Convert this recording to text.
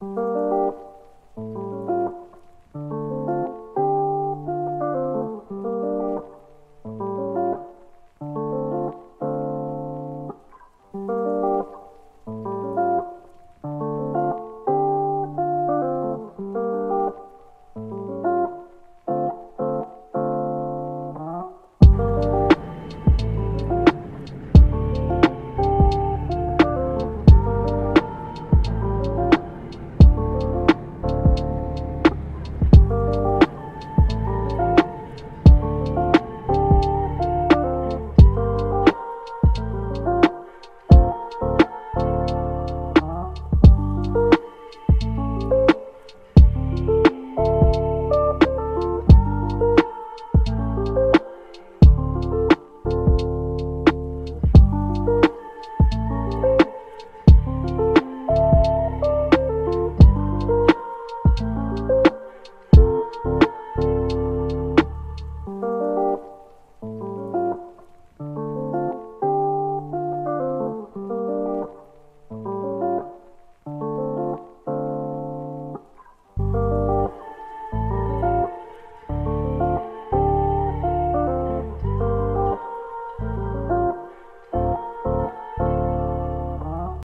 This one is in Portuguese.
Música